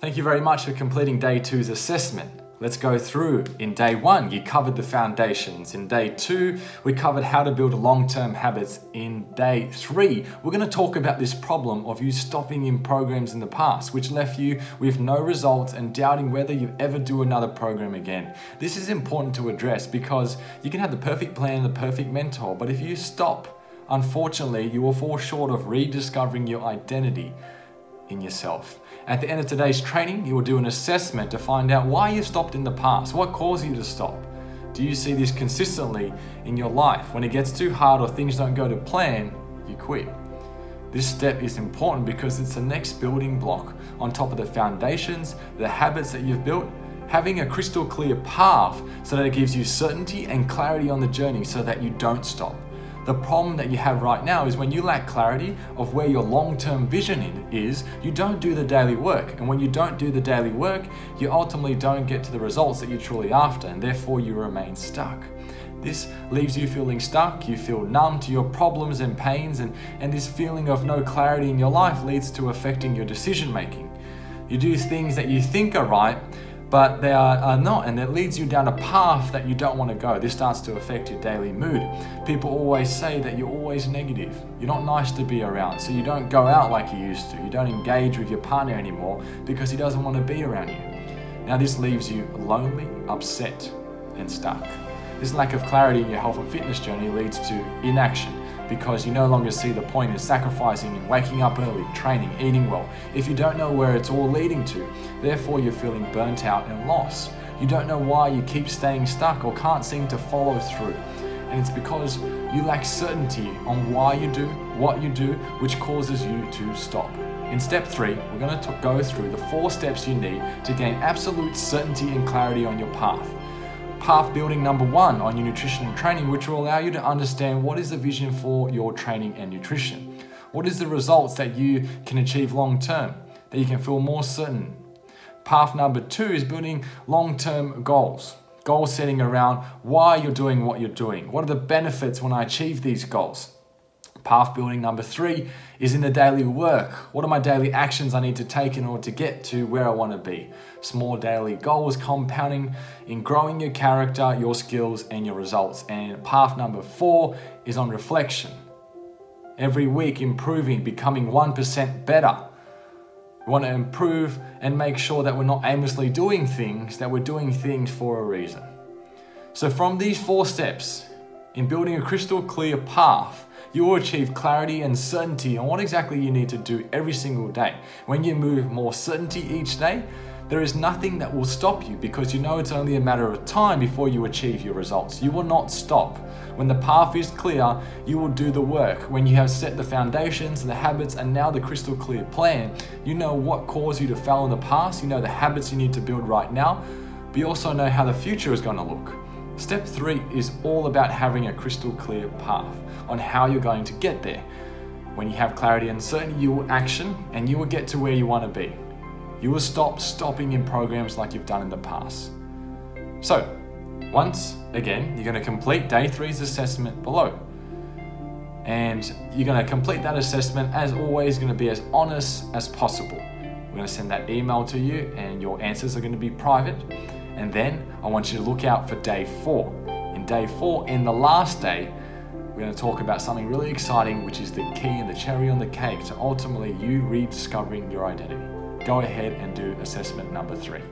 Thank you very much for completing day two's assessment. Let's go through. In day one, you covered the foundations. In day two, we covered how to build long-term habits. In day three, we're gonna talk about this problem of you stopping in programs in the past, which left you with no results and doubting whether you ever do another program again. This is important to address because you can have the perfect plan, and the perfect mentor, but if you stop, unfortunately, you will fall short of rediscovering your identity in yourself. At the end of today's training, you will do an assessment to find out why you stopped in the past. What caused you to stop? Do you see this consistently in your life? When it gets too hard or things don't go to plan, you quit. This step is important because it's the next building block on top of the foundations, the habits that you've built, having a crystal clear path so that it gives you certainty and clarity on the journey so that you don't stop. The problem that you have right now is when you lack clarity of where your long-term vision is, you don't do the daily work. And when you don't do the daily work, you ultimately don't get to the results that you're truly after and therefore you remain stuck. This leaves you feeling stuck, you feel numb to your problems and pains, and, and this feeling of no clarity in your life leads to affecting your decision making. You do things that you think are right, but they are, are, not, and it leads you down a path that you don't want to go. This starts to affect your daily mood. People always say that you're always negative. You're not nice to be around, so you don't go out like you used to. You don't engage with your partner anymore because he doesn't want to be around you. Now, this leaves you lonely, upset, and stuck. This lack of clarity in your health and fitness journey leads to inaction because you no longer see the point in sacrificing and waking up early, training, eating well, if you don't know where it's all leading to. Therefore, you're feeling burnt out and lost. You don't know why you keep staying stuck or can't seem to follow through. And it's because you lack certainty on why you do what you do, which causes you to stop. In step three, we're going to go through the four steps you need to gain absolute certainty and clarity on your path path building number one on your nutrition and training, which will allow you to understand what is the vision for your training and nutrition. What is the results that you can achieve long term, that you can feel more certain. Path number two is building long term goals. Goal setting around why you're doing what you're doing. What are the benefits when I achieve these goals? Path building number three is in the daily work. What are my daily actions I need to take in order to get to where I want to be? Small daily goals compounding in growing your character, your skills, and your results. And path number four is on reflection. Every week improving, becoming 1% better. We want to improve and make sure that we're not aimlessly doing things, that we're doing things for a reason. So, from these four steps in building a crystal clear path, you will achieve clarity and certainty on what exactly you need to do every single day. When you move more certainty each day, there is nothing that will stop you because you know it's only a matter of time before you achieve your results. You will not stop. When the path is clear, you will do the work. When you have set the foundations, the habits, and now the crystal clear plan, you know what caused you to fail in the past, you know the habits you need to build right now, but you also know how the future is going to look. Step three is all about having a crystal clear path on how you're going to get there. When you have clarity and certainty, you will action and you will get to where you want to be. You will stop stopping in programs like you've done in the past. So, once again, you're going to complete day three's assessment below. And you're going to complete that assessment, as always, going to be as honest as possible. We're going to send that email to you, and your answers are going to be private. And then I want you to look out for day four. In day four, in the last day, we're going to talk about something really exciting, which is the key and the cherry on the cake to ultimately you rediscovering your identity. Go ahead and do assessment number three.